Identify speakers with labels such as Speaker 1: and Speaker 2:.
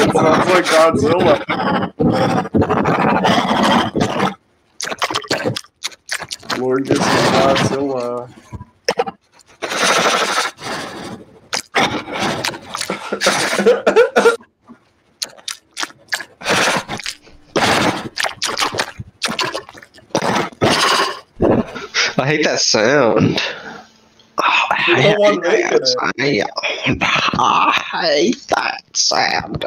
Speaker 1: It sounds like Godzilla. Lord gets Godzilla.
Speaker 2: I hate that sound. I
Speaker 1: You're
Speaker 2: hate
Speaker 1: one
Speaker 2: that
Speaker 1: making
Speaker 2: I hate that sound.